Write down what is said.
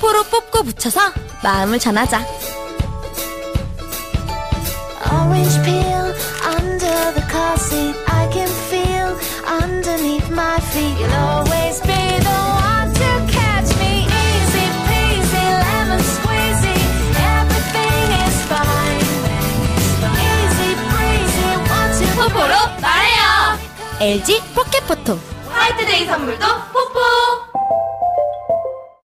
뽀뽀로 뽑고 붙여서 마음을 전하자. Orange peel under the car seat. I can feel underneath my feet. You'll always be the one to catch me. Easy peasy, lemon squeezy. Everything is fine. Easy breezy, want to 뽀뽀로 말해요. LG 포켓포토. 화이트데이 선물도 뽀뽀!